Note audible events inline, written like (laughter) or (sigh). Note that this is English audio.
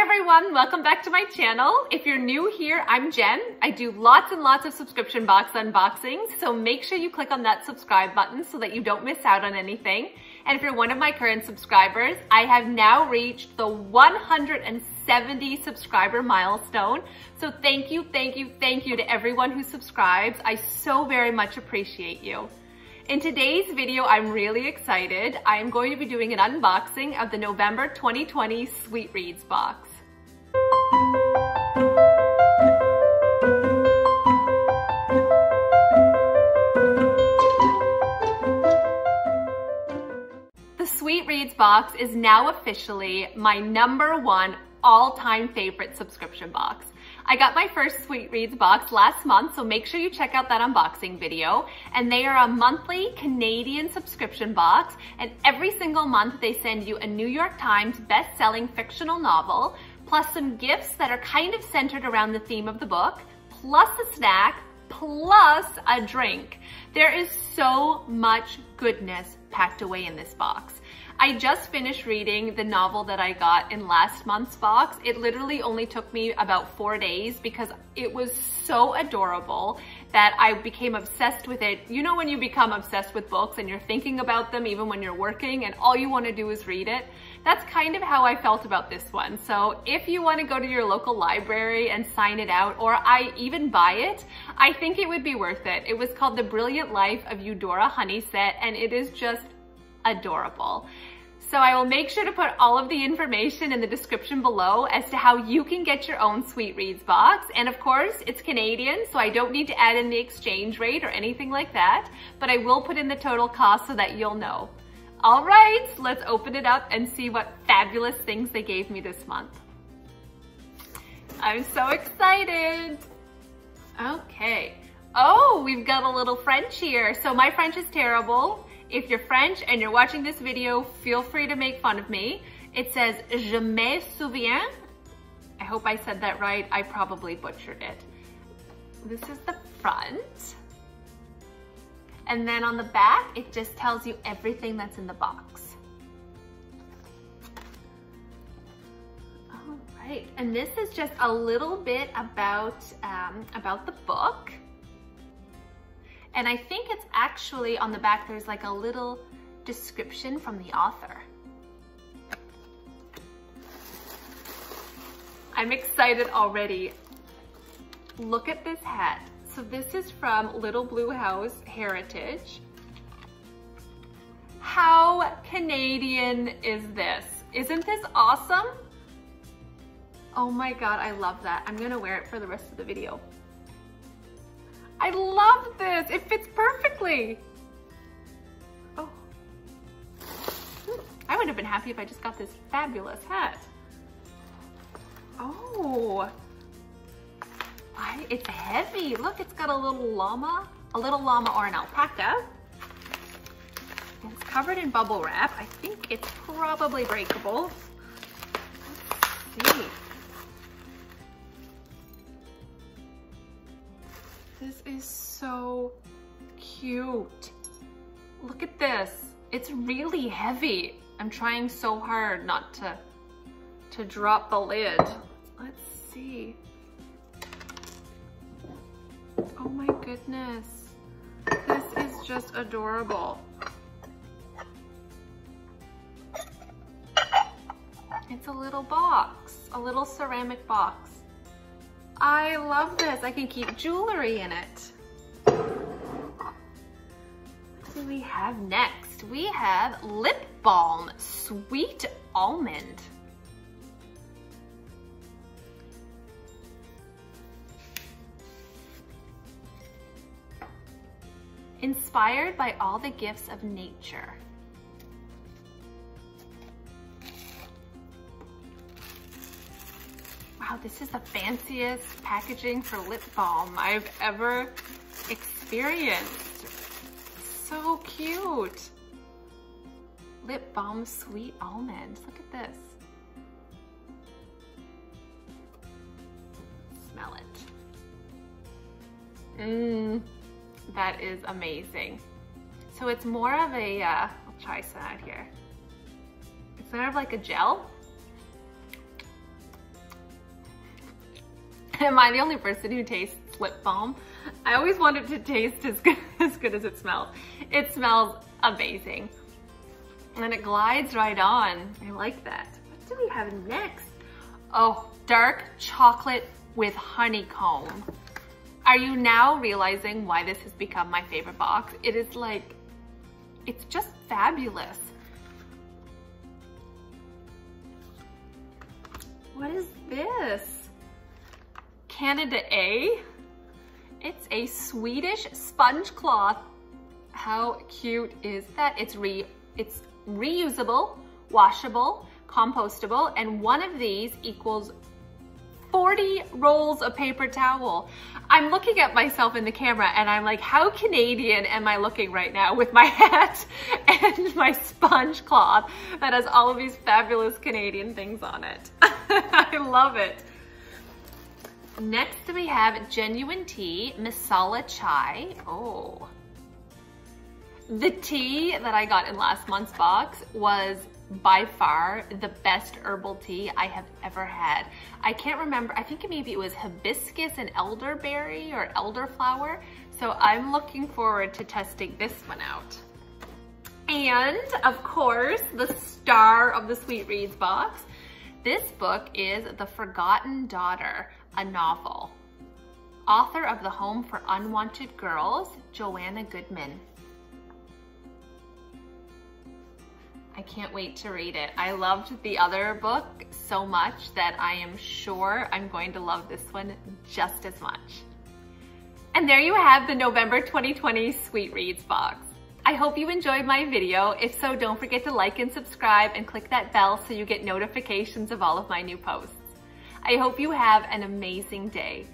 everyone, welcome back to my channel. If you're new here, I'm Jen. I do lots and lots of subscription box unboxings, so make sure you click on that subscribe button so that you don't miss out on anything. And if you're one of my current subscribers, I have now reached the 170 subscriber milestone. So thank you, thank you, thank you to everyone who subscribes. I so very much appreciate you. In today's video, I'm really excited. I'm going to be doing an unboxing of the November 2020 Sweet Reads box. The Sweet Reads box is now officially my number one all-time favorite subscription box. I got my first Sweet Reads box last month, so make sure you check out that unboxing video. And they are a monthly Canadian subscription box, and every single month they send you a New York Times best-selling fictional novel, plus some gifts that are kind of centered around the theme of the book, plus a snack, plus a drink. There is so much goodness packed away in this box. I just finished reading the novel that I got in last month's box. It literally only took me about four days because it was so adorable that I became obsessed with it. You know when you become obsessed with books and you're thinking about them even when you're working and all you want to do is read it? That's kind of how I felt about this one. So if you want to go to your local library and sign it out or I even buy it, I think it would be worth it. It was called The Brilliant Life of Eudora Honeysett and it is just adorable. So I will make sure to put all of the information in the description below as to how you can get your own Sweet Reads box. And of course, it's Canadian, so I don't need to add in the exchange rate or anything like that, but I will put in the total cost so that you'll know. All right, let's open it up and see what fabulous things they gave me this month. I'm so excited. Okay. Oh, we've got a little French here. So my French is terrible. If you're French and you're watching this video, feel free to make fun of me. It says, je me souviens. I hope I said that right. I probably butchered it. This is the front. And then on the back, it just tells you everything that's in the box. All right, and this is just a little bit about, um, about the book. And I think it's actually on the back, there's like a little description from the author. I'm excited already. Look at this hat. So this is from Little Blue House Heritage. How Canadian is this? Isn't this awesome? Oh my God, I love that. I'm gonna wear it for the rest of the video. I love this. It fits perfectly. Oh. I would have been happy if I just got this fabulous hat. Oh. It's heavy. Look, it's got a little llama, a little llama or an alpaca. It's covered in bubble wrap. I think it's probably breakable. Let's see. This is so cute. Look at this. It's really heavy. I'm trying so hard not to, to drop the lid. Let's see. Oh my goodness. This is just adorable. It's a little box, a little ceramic box. I love this. I can keep jewelry in it. What do we have next? We have lip balm, sweet almond. Inspired by all the gifts of nature. Wow, this is the fanciest packaging for lip balm I've ever experienced. So cute. Lip balm sweet almond. Look at this. Smell it. Mmm, that is amazing. So it's more of a, uh, I'll try some out here. It's kind of like a gel (laughs) Am I the only person who tastes lip balm? I always want it to taste as good, (laughs) as good as it smells. It smells amazing. And it glides right on. I like that. What do we have next? Oh, dark chocolate with honeycomb. Are you now realizing why this has become my favorite box? It is like, it's just fabulous. What is this? Canada A? It's a Swedish sponge cloth. How cute is that? It's re it's reusable, washable, compostable, and one of these equals 40 rolls of paper towel. I'm looking at myself in the camera and I'm like, how Canadian am I looking right now with my (laughs) hat and my sponge cloth that has all of these fabulous Canadian things on it. (laughs) I love it. Next we have Genuine Tea Masala Chai. Oh. The tea that I got in last month's box was by far the best herbal tea I have ever had. I can't remember, I think maybe it was hibiscus and elderberry or elderflower. So I'm looking forward to testing this one out. And of course, the star of the Sweet Reads box. This book is The Forgotten Daughter, a novel. Author of The Home for Unwanted Girls, Joanna Goodman. Can't wait to read it. I loved the other book so much that I am sure I'm going to love this one just as much. And there you have the November 2020 Sweet Reads box. I hope you enjoyed my video. If so, don't forget to like and subscribe and click that bell so you get notifications of all of my new posts. I hope you have an amazing day.